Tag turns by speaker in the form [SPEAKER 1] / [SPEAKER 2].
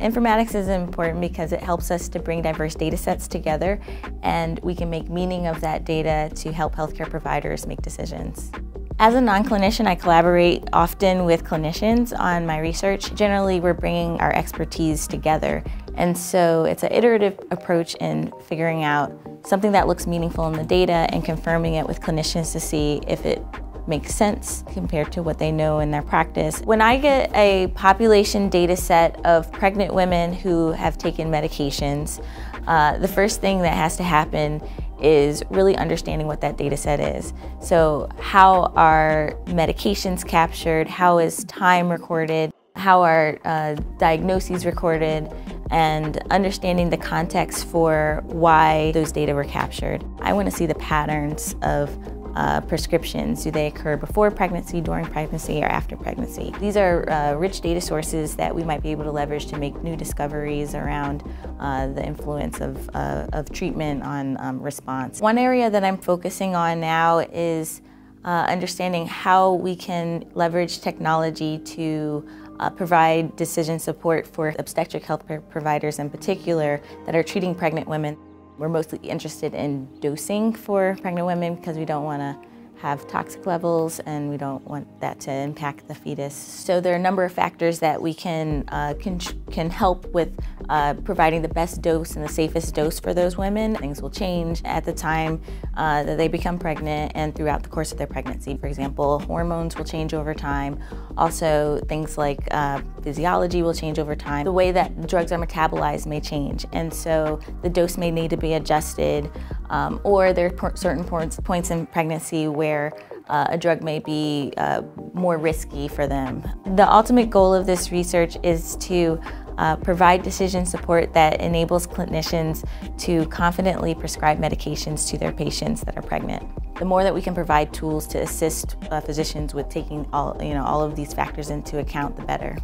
[SPEAKER 1] Informatics is important because it helps us to bring diverse data sets together and we can make meaning of that data to help healthcare providers make decisions. As a non-clinician, I collaborate often with clinicians on my research. Generally, we're bringing our expertise together. And so it's an iterative approach in figuring out something that looks meaningful in the data and confirming it with clinicians to see if it makes sense compared to what they know in their practice. When I get a population data set of pregnant women who have taken medications, uh, the first thing that has to happen is really understanding what that data set is. So how are medications captured? How is time recorded? How are uh, diagnoses recorded? And understanding the context for why those data were captured. I want to see the patterns of uh, prescriptions? Do they occur before pregnancy, during pregnancy, or after pregnancy? These are uh, rich data sources that we might be able to leverage to make new discoveries around uh, the influence of, uh, of treatment on um, response. One area that I'm focusing on now is uh, understanding how we can leverage technology to uh, provide decision support for obstetric health providers in particular that are treating pregnant women. We're mostly interested in dosing for pregnant women because we don't want to have toxic levels and we don't want that to impact the fetus. So there are a number of factors that we can, uh, can, can help with uh, providing the best dose and the safest dose for those women. Things will change at the time uh, that they become pregnant and throughout the course of their pregnancy. For example, hormones will change over time. Also, things like uh, physiology will change over time. The way that drugs are metabolized may change, and so the dose may need to be adjusted, um, or there are certain points, in pregnancy where uh, a drug may be uh, more risky for them. The ultimate goal of this research is to uh, provide decision support that enables clinicians to confidently prescribe medications to their patients that are pregnant. The more that we can provide tools to assist uh, physicians with taking all, you know, all of these factors into account, the better.